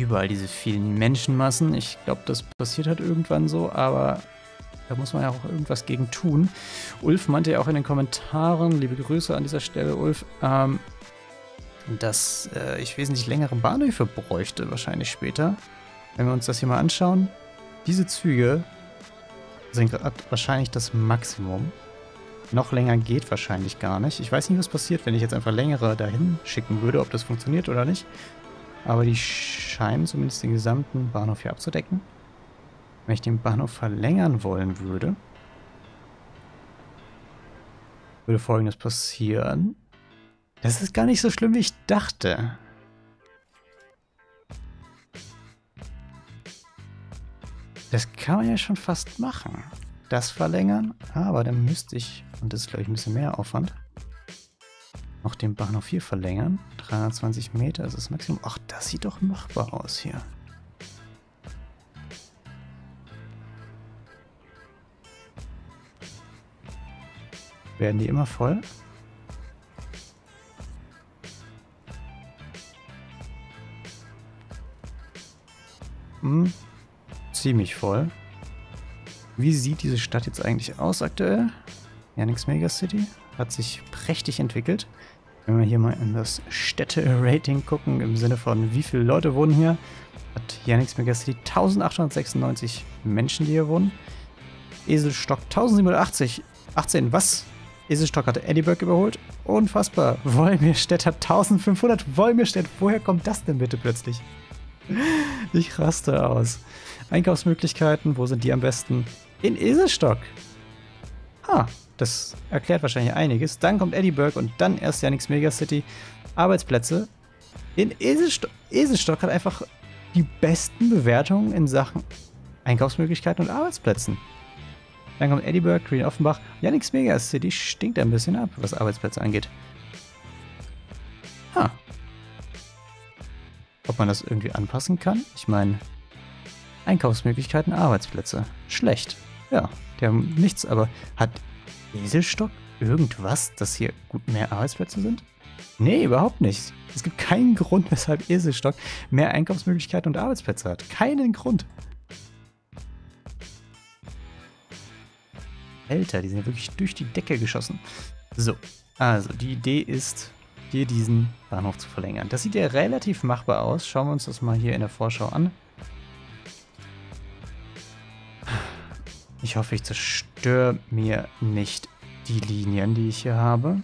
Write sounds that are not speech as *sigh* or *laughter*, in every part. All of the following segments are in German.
überall diese vielen Menschenmassen. Ich glaube, das passiert halt irgendwann so, aber da muss man ja auch irgendwas gegen tun. Ulf meinte ja auch in den Kommentaren, liebe Grüße an dieser Stelle, Ulf, ähm, dass äh, ich wesentlich längere Bahnhöfe bräuchte, wahrscheinlich später. Wenn wir uns das hier mal anschauen, diese Züge sind gerade wahrscheinlich das Maximum. Noch länger geht wahrscheinlich gar nicht. Ich weiß nicht, was passiert, wenn ich jetzt einfach längere dahin schicken würde, ob das funktioniert oder nicht. Aber die scheinen zumindest den gesamten Bahnhof hier abzudecken. Wenn ich den Bahnhof verlängern wollen würde, würde folgendes passieren. Das ist gar nicht so schlimm, wie ich dachte. Das kann man ja schon fast machen. Das verlängern, aber dann müsste ich, und das ist glaube ich ein bisschen mehr Aufwand, noch den Bahnhof hier verlängern. 320 Meter ist das Maximum. Ach, das sieht doch machbar aus hier. Werden die immer voll? Hm, ziemlich voll. Wie sieht diese Stadt jetzt eigentlich aus aktuell? Yannick's Megacity hat sich prächtig entwickelt. Wenn wir hier mal in das Städte-Rating gucken, im Sinne von wie viele Leute wohnen hier, hat Yannick's Megacity 1896 Menschen, die hier wohnen. Eselstock 1780. 18, was? Eselstock hatte Edinburgh überholt. Unfassbar. Wolmirstedt hat 1500. Wolmirstedt, woher kommt das denn bitte plötzlich? Ich raste aus. Einkaufsmöglichkeiten, wo sind die am besten? In Eselstock. Ah, das erklärt wahrscheinlich einiges. Dann kommt Edinburgh und dann erst Yannick's Megacity. Arbeitsplätze. In Eselstock. Eselstock hat einfach die besten Bewertungen in Sachen Einkaufsmöglichkeiten und Arbeitsplätzen. Dann kommt Edinburgh, Green Offenbach. Yannick's Megacity stinkt ein bisschen ab, was Arbeitsplätze angeht. Ha. Ob man das irgendwie anpassen kann? Ich meine, Einkaufsmöglichkeiten, Arbeitsplätze. Schlecht. Ja, die haben nichts, aber hat Eselstock irgendwas, dass hier gut mehr Arbeitsplätze sind? Nee, überhaupt nicht. Es gibt keinen Grund, *laughs* weshalb Eselstock mehr Einkaufsmöglichkeiten und Arbeitsplätze hat. Keinen Grund. Alter, die sind ja wirklich durch die Decke geschossen. So, also die Idee ist, hier diesen Bahnhof zu verlängern. Das sieht ja relativ machbar aus. Schauen wir uns das mal hier in der Vorschau an. Ich hoffe, ich zerstöre mir nicht die Linien, die ich hier habe.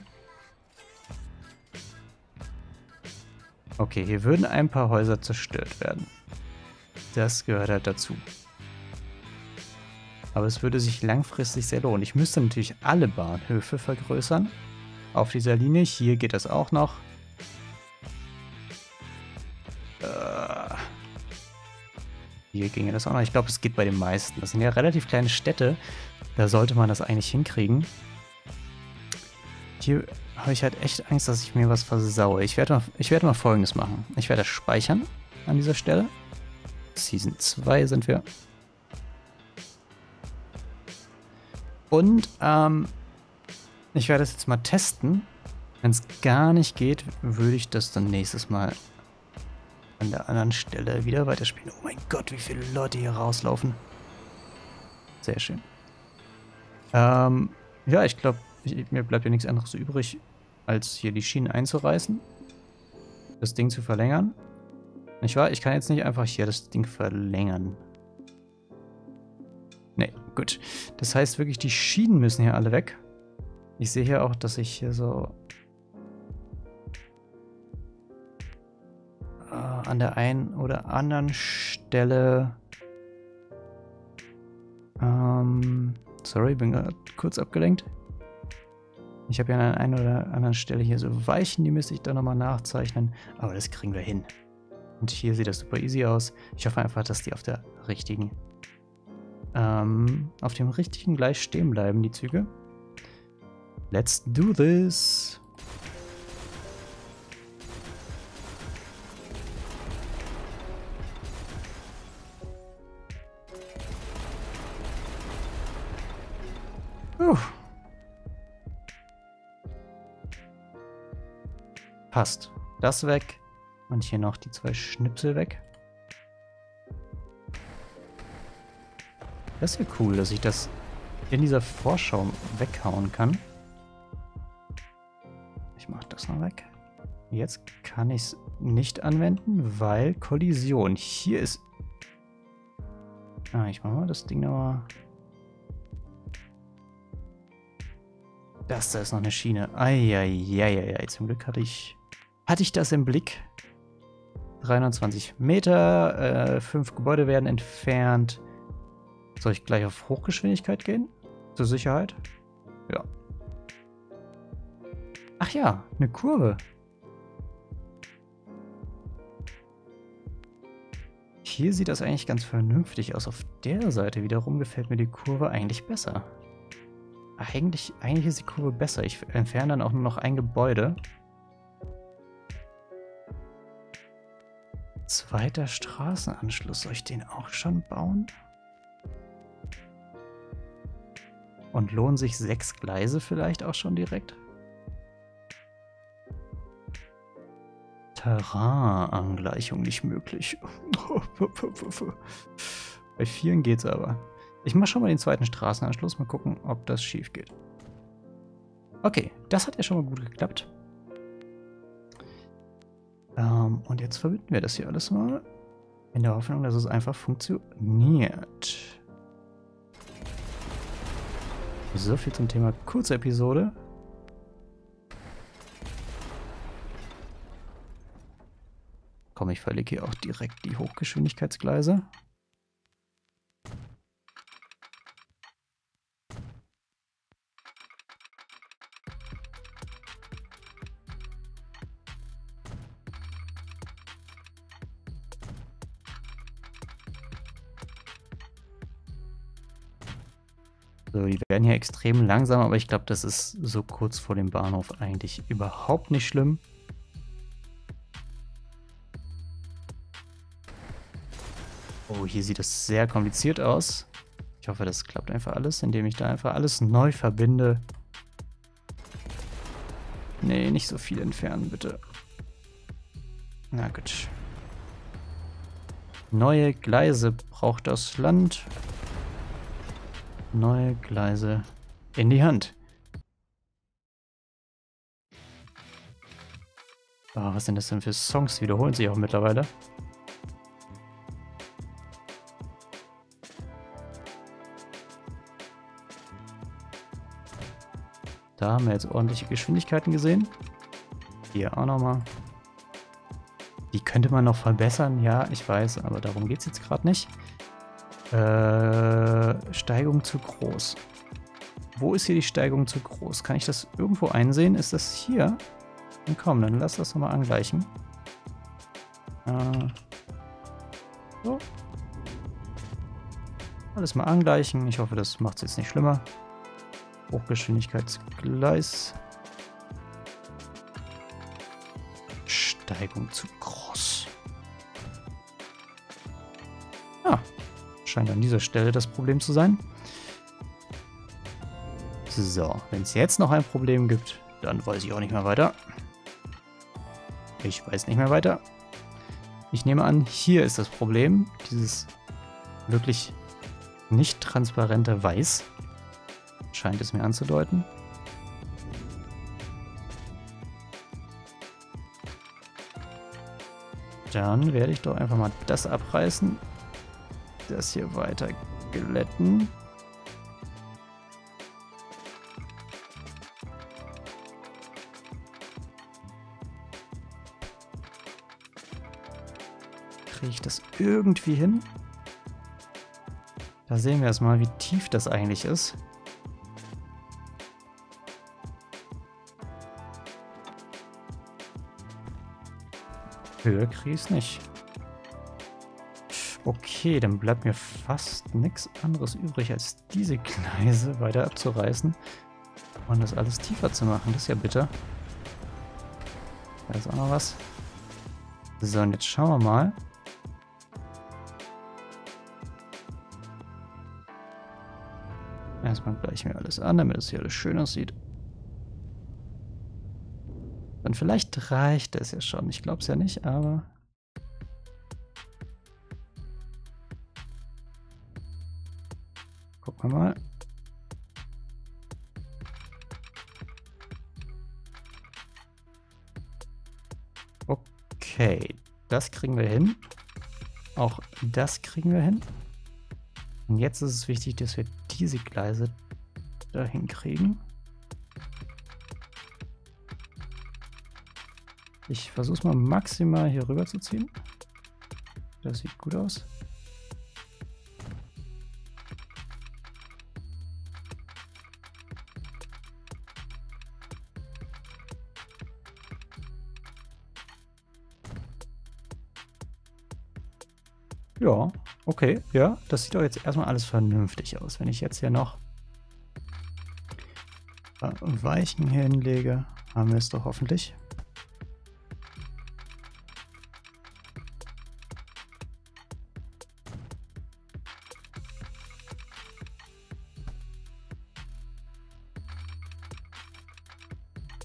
Okay, hier würden ein paar Häuser zerstört werden. Das gehört halt dazu. Aber es würde sich langfristig sehr lohnen. Ich müsste natürlich alle Bahnhöfe vergrößern. Auf dieser Linie. Hier geht das auch noch. Hier ginge das auch noch. Ich glaube, es geht bei den meisten. Das sind ja relativ kleine Städte. Da sollte man das eigentlich hinkriegen. Hier habe ich halt echt Angst, dass ich mir was versaue. Ich werde mal, ich werde mal folgendes machen. Ich werde speichern an dieser Stelle. Season 2 sind wir. Und ähm, ich werde das jetzt mal testen. Wenn es gar nicht geht, würde ich das dann nächstes Mal an der anderen Stelle wieder weiterspielen. Oh mein Gott, wie viele Leute hier rauslaufen. Sehr schön. Ähm, ja, ich glaube, mir bleibt ja nichts anderes übrig, als hier die Schienen einzureißen. Das Ding zu verlängern. Nicht wahr? Ich kann jetzt nicht einfach hier das Ding verlängern. Nee, gut. Das heißt wirklich, die Schienen müssen hier alle weg. Ich sehe hier auch, dass ich hier so an der einen oder anderen Stelle. Ähm, sorry, bin gerade kurz abgelenkt. Ich habe ja an der einen oder anderen Stelle hier so Weichen, die müsste ich da nochmal nachzeichnen. Aber das kriegen wir hin. Und hier sieht das super easy aus. Ich hoffe einfach, dass die auf der richtigen, ähm, auf dem richtigen gleich stehen bleiben, die Züge. Let's do this. Passt. Das weg. Und hier noch die zwei Schnipsel weg. Das ist ja cool, dass ich das in dieser Vorschau weghauen kann. Ich mach das noch weg. Jetzt kann ich es nicht anwenden, weil Kollision. Hier ist... Ah, ich mach mal das Ding nochmal... Das da ist noch eine Schiene. Eieieiei, zum Glück hatte ich hatte ich das im Blick. 320 Meter, äh, fünf Gebäude werden entfernt. Soll ich gleich auf Hochgeschwindigkeit gehen? Zur Sicherheit? Ja. Ach ja, eine Kurve. Hier sieht das eigentlich ganz vernünftig aus. Auf der Seite wiederum gefällt mir die Kurve eigentlich besser. Eigentlich, eigentlich ist die Kurve besser. Ich entferne dann auch nur noch ein Gebäude. Zweiter Straßenanschluss. Soll ich den auch schon bauen? Und lohnen sich sechs Gleise vielleicht auch schon direkt? Terrainangleichung nicht möglich. *laughs* Bei vielen geht's aber. Ich mache schon mal den zweiten Straßenanschluss, mal gucken, ob das schief geht. Okay, das hat ja schon mal gut geklappt. Und jetzt verbinden wir das hier alles mal. In der Hoffnung, dass es einfach funktioniert. So viel zum Thema Kurzepisode. Komm, ich verlege hier auch direkt die Hochgeschwindigkeitsgleise. Extrem langsam, aber ich glaube, das ist so kurz vor dem Bahnhof eigentlich überhaupt nicht schlimm. Oh, hier sieht es sehr kompliziert aus. Ich hoffe, das klappt einfach alles, indem ich da einfach alles neu verbinde. Nee, nicht so viel entfernen, bitte. Na gut. Neue Gleise braucht das Land neue Gleise in die Hand. Oh, was sind das denn für Songs? Wiederholen sich auch mittlerweile. Da haben wir jetzt ordentliche Geschwindigkeiten gesehen. Hier auch nochmal. Die könnte man noch verbessern, ja, ich weiß, aber darum geht es jetzt gerade nicht. Äh, Steigung zu groß. Wo ist hier die Steigung zu groß? Kann ich das irgendwo einsehen? Ist das hier? Dann komm, dann lass das nochmal angleichen. Äh, so. Alles mal angleichen. Ich hoffe, das macht es jetzt nicht schlimmer. Hochgeschwindigkeitsgleis. Steigung zu groß. Scheint an dieser Stelle das Problem zu sein. So, wenn es jetzt noch ein Problem gibt, dann weiß ich auch nicht mehr weiter. Ich weiß nicht mehr weiter. Ich nehme an, hier ist das Problem. Dieses wirklich nicht transparente Weiß. Scheint es mir anzudeuten. Dann werde ich doch einfach mal das abreißen das hier weiter glätten. Kriege ich das irgendwie hin? Da sehen wir erstmal, wie tief das eigentlich ist. Höher kriege ich nicht. Okay, dann bleibt mir fast nichts anderes übrig, als diese Gleise weiter abzureißen und das alles tiefer zu machen. Das ist ja bitter. Da ist auch noch was. So, und jetzt schauen wir mal. Erstmal gleiche mir alles an, damit es hier alles schön aussieht. Dann vielleicht reicht es ja schon. Ich glaube es ja nicht, aber Gucken mal. Okay, das kriegen wir hin. Auch das kriegen wir hin. Und jetzt ist es wichtig, dass wir diese Gleise dahin kriegen. Ich versuche es mal maximal hier rüber zu ziehen. Das sieht gut aus. Okay, ja, das sieht doch jetzt erstmal alles vernünftig aus. Wenn ich jetzt hier noch Weichen hinlege, haben wir es doch hoffentlich.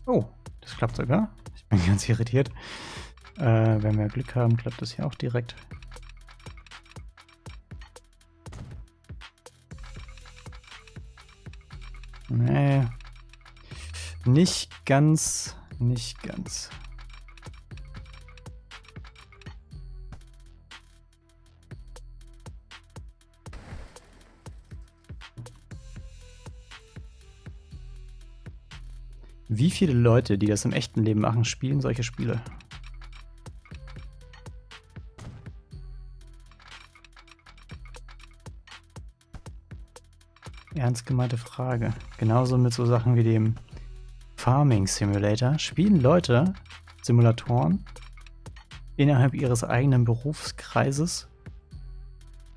Oh, das klappt sogar. Ich bin *laughs* ganz irritiert. Äh, wenn wir Glück haben, klappt das hier auch direkt. Nicht ganz. Nicht ganz. Wie viele Leute, die das im echten Leben machen, spielen solche Spiele? Ernst gemeinte Frage. Genauso mit so Sachen wie dem Farming Simulator. Spielen Leute Simulatoren innerhalb ihres eigenen Berufskreises?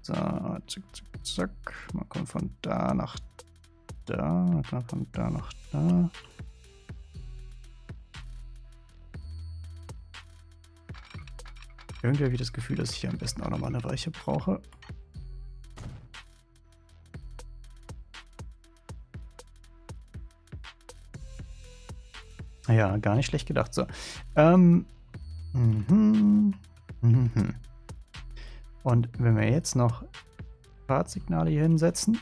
So, zack, zack, zack. Man kommt von da nach da, von da nach da. Irgendwie habe ich das Gefühl, dass ich hier am besten auch nochmal eine Weiche brauche. Ja, gar nicht schlecht gedacht. So. Ähm. Mhm. Mhm. Und wenn wir jetzt noch Fahrtsignale hier hinsetzen.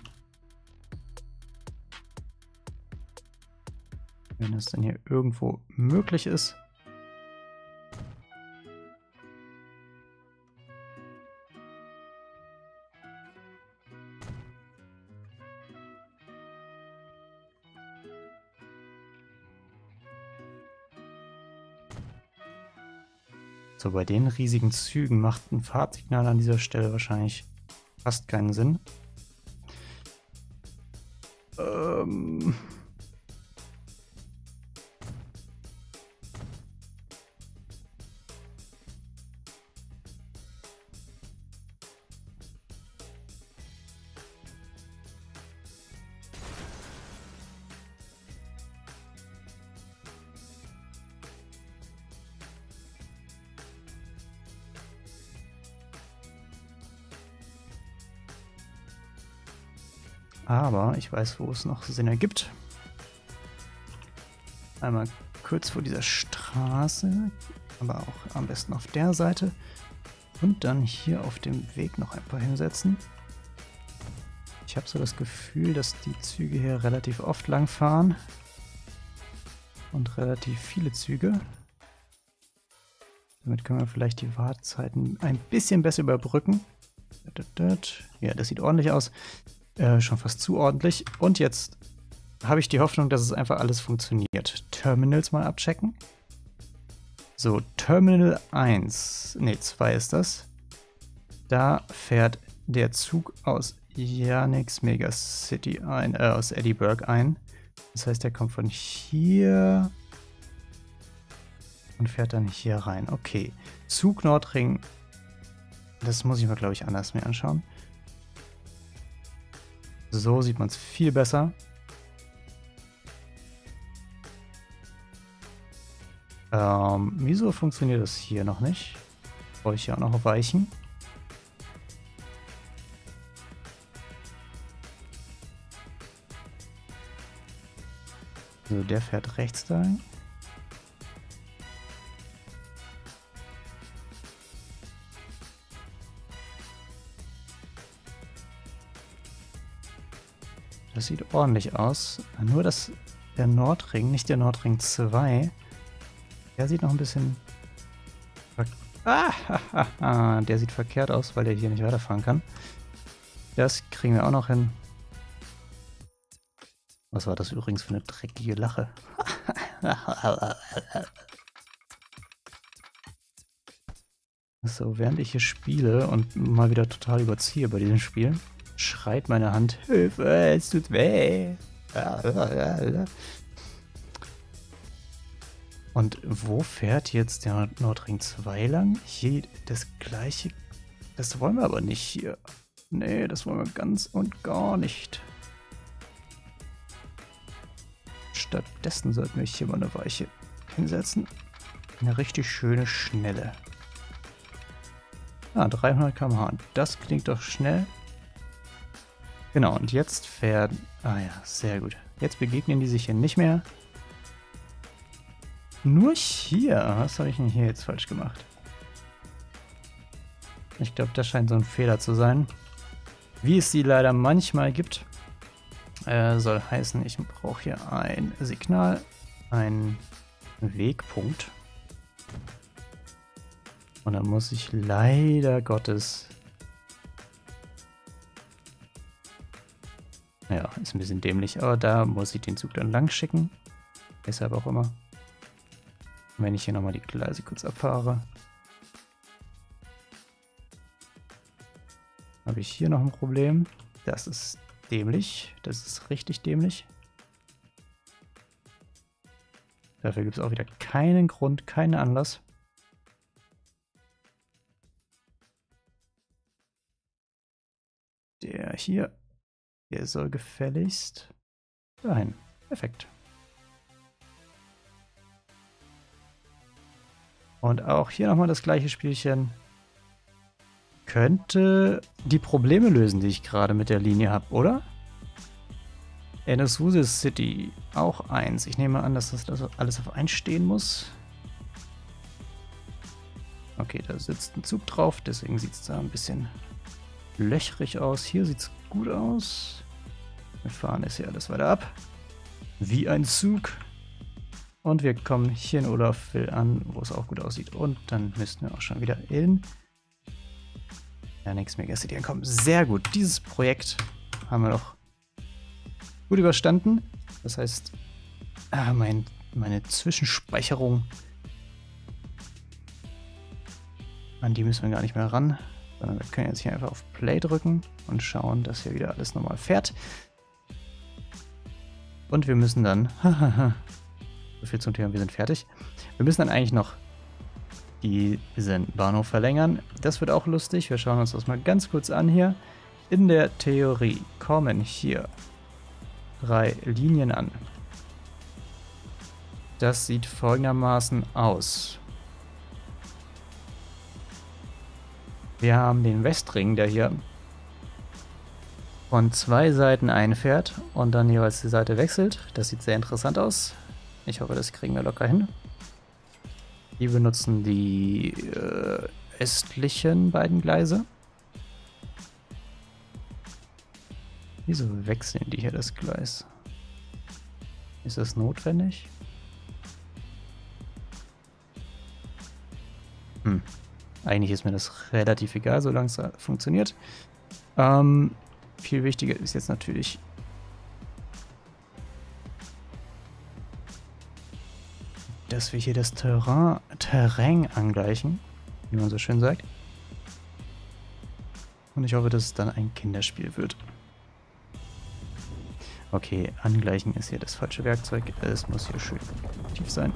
Wenn es dann hier irgendwo möglich ist. So, bei den riesigen Zügen macht ein Fahrtsignal an dieser Stelle wahrscheinlich fast keinen Sinn. Ähm... Aber ich weiß, wo es noch Sinn ergibt. Einmal kurz vor dieser Straße, aber auch am besten auf der Seite. Und dann hier auf dem Weg noch ein paar hinsetzen. Ich habe so das Gefühl, dass die Züge hier relativ oft lang fahren. Und relativ viele Züge. Damit können wir vielleicht die Wartezeiten ein bisschen besser überbrücken. Ja, das sieht ordentlich aus. Äh, schon fast zu ordentlich. Und jetzt habe ich die Hoffnung, dass es einfach alles funktioniert. Terminals mal abchecken. So, Terminal 1, ne 2 ist das. Da fährt der Zug aus Yannick's Megacity ein, äh, aus Edinburgh ein. Das heißt, der kommt von hier und fährt dann hier rein. Okay, Zug Nordring, das muss ich mir, glaube ich, anders mir anschauen. So sieht man es viel besser. Ähm, wieso funktioniert das hier noch nicht? Brauche ich hier auch noch Weichen? So, der fährt rechts dahin. Das sieht ordentlich aus. Nur dass der Nordring, nicht der Nordring 2, der sieht noch ein bisschen... Ah, *laughs* der sieht verkehrt aus, weil der hier nicht weiterfahren kann. Das kriegen wir auch noch hin. Was war das übrigens für eine dreckige Lache? *laughs* so, während ich hier spiele und mal wieder total überziehe bei diesem Spiel, schreit meine Hand, Hilfe, es tut weh. Und wo fährt jetzt der Nordring 2 lang? Hier das gleiche. Das wollen wir aber nicht hier. Nee, das wollen wir ganz und gar nicht. Stattdessen sollten wir hier mal eine Weiche hinsetzen. Eine richtig schöne Schnelle. Ah, 300 km/h. Das klingt doch schnell. Genau, und jetzt fährt... Ah ja, sehr gut. Jetzt begegnen die sich hier nicht mehr. Nur hier? Was habe ich denn hier jetzt falsch gemacht? Ich glaube, das scheint so ein Fehler zu sein. Wie es sie leider manchmal gibt, äh, soll heißen, ich brauche hier ein Signal, ein Wegpunkt. Und dann muss ich leider Gottes ist ein bisschen dämlich, aber da muss ich den Zug dann lang schicken. Deshalb auch immer. Wenn ich hier nochmal die Gleise kurz abfahre. Habe ich hier noch ein Problem. Das ist dämlich. Das ist richtig dämlich. Dafür gibt es auch wieder keinen Grund, keinen Anlass. Der hier der soll gefälligst dahin. Perfekt. Und auch hier nochmal das gleiche Spielchen. Könnte die Probleme lösen, die ich gerade mit der Linie habe, oder? NSU City, auch eins. Ich nehme an, dass das alles auf 1 stehen muss. Okay, da sitzt ein Zug drauf, deswegen sieht es da ein bisschen löchrig aus. Hier sieht es gut aus. Wir fahren jetzt hier alles weiter ab. Wie ein Zug. Und wir kommen hier in Olafville an, wo es auch gut aussieht. Und dann müssten wir auch schon wieder in ja, Next Mega City ankommen. Sehr gut. Dieses Projekt haben wir doch gut überstanden. Das heißt, ah, mein, meine Zwischenspeicherung, an die müssen wir gar nicht mehr ran. Sondern wir können jetzt hier einfach auf Play drücken und schauen, dass hier wieder alles normal fährt. Und wir müssen dann, *laughs* so viel zum Thema, wir sind fertig. Wir müssen dann eigentlich noch diesen Bahnhof verlängern. Das wird auch lustig. Wir schauen uns das mal ganz kurz an hier. In der Theorie kommen hier drei Linien an. Das sieht folgendermaßen aus. Wir haben den Westring, der hier von zwei Seiten einfährt und dann jeweils die Seite wechselt. Das sieht sehr interessant aus. Ich hoffe, das kriegen wir locker hin. Die benutzen die äh, östlichen beiden Gleise. Wieso wechseln die hier das Gleis? Ist das notwendig? Hm. Eigentlich ist mir das relativ egal, solange es funktioniert. Ähm, viel wichtiger ist jetzt natürlich dass wir hier das Terrain, Terrain angleichen, wie man so schön sagt. Und ich hoffe, dass es dann ein Kinderspiel wird. Okay, angleichen ist hier das falsche Werkzeug. Es muss hier schön tief sein.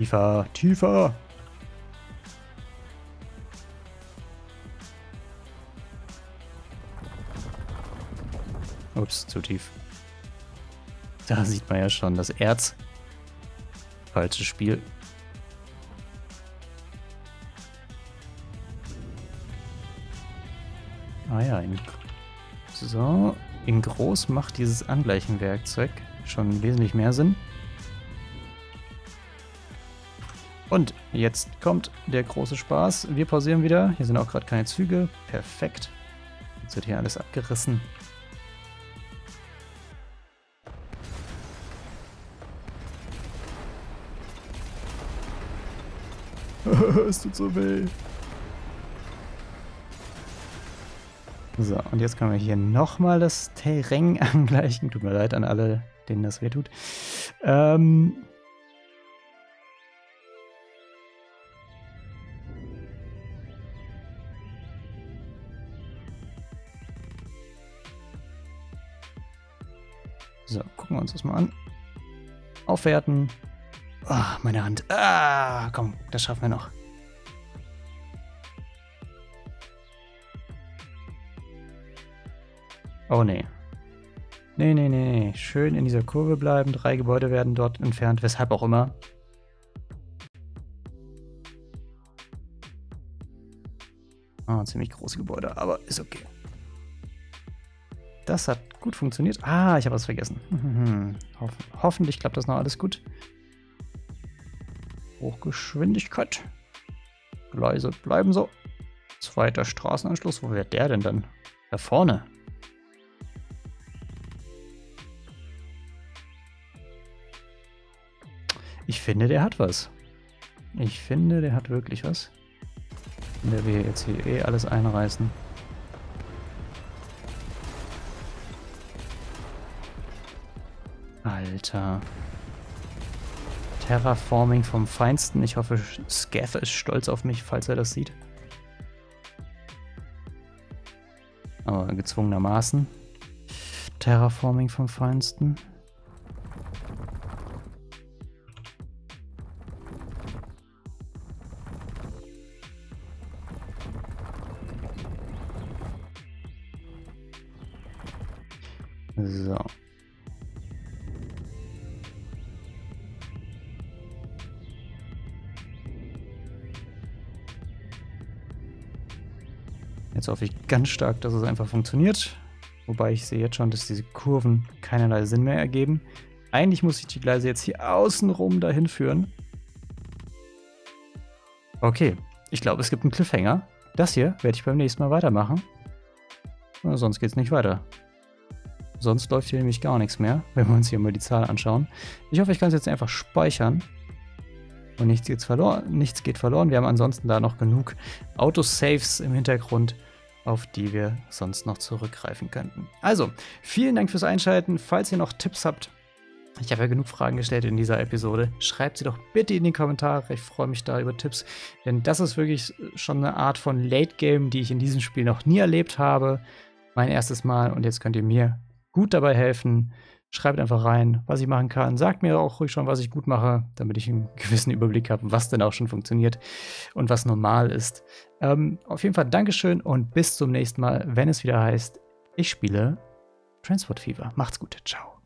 Tiefer, tiefer. Ups, zu tief. Da sieht man ja schon das Erz. Falsches Spiel. Ah ja, so. in groß macht dieses Angleichenwerkzeug schon wesentlich mehr Sinn. Und jetzt kommt der große Spaß. Wir pausieren wieder. Hier sind auch gerade keine Züge. Perfekt. Jetzt wird hier alles abgerissen. *laughs* es tut so weh. So, und jetzt können wir hier nochmal das Terrain *laughs* angleichen. Tut mir leid an alle, denen das wehtut. Ähm. Wir uns das mal an. Aufwerten. Oh, meine Hand. Ah, komm, das schaffen wir noch. Oh nee. Nee, nee, nee. Schön in dieser Kurve bleiben. Drei Gebäude werden dort entfernt, weshalb auch immer. Ah, ziemlich große Gebäude, aber ist okay. Das hat gut funktioniert. Ah, ich habe was vergessen. Hoff hoffentlich klappt das noch alles gut. Hochgeschwindigkeit. Gleise bleiben so. Zweiter Straßenanschluss. Wo wäre der denn dann? Da vorne. Ich finde, der hat was. Ich finde, der hat wirklich was. Wenn wir jetzt hier eh alles einreißen. Alter. Terraforming vom Feinsten. Ich hoffe, Scaff ist stolz auf mich, falls er das sieht. Aber gezwungenermaßen. Terraforming vom Feinsten. Jetzt hoffe ich ganz stark, dass es einfach funktioniert. Wobei ich sehe jetzt schon, dass diese Kurven keinerlei Sinn mehr ergeben. Eigentlich muss ich die Gleise jetzt hier außenrum dahin führen. Okay, ich glaube, es gibt einen Cliffhanger. Das hier werde ich beim nächsten Mal weitermachen. Sonst geht es nicht weiter. Sonst läuft hier nämlich gar nichts mehr, wenn wir uns hier mal die Zahl anschauen. Ich hoffe, ich kann es jetzt einfach speichern. Und nichts geht verloren. Nichts geht verloren. Wir haben ansonsten da noch genug Autosaves im Hintergrund, auf die wir sonst noch zurückgreifen könnten. Also, vielen Dank fürs Einschalten. Falls ihr noch Tipps habt, ich habe ja genug Fragen gestellt in dieser Episode. Schreibt sie doch bitte in die Kommentare. Ich freue mich da über Tipps. Denn das ist wirklich schon eine Art von Late Game, die ich in diesem Spiel noch nie erlebt habe. Mein erstes Mal. Und jetzt könnt ihr mir gut dabei helfen. Schreibt einfach rein, was ich machen kann. Sagt mir auch ruhig schon, was ich gut mache, damit ich einen *laughs* gewissen Überblick habe, was denn auch schon funktioniert und was normal ist. Ähm, auf jeden Fall Dankeschön und bis zum nächsten Mal, wenn es wieder heißt, ich spiele Transport Fever. Macht's gut. Ciao.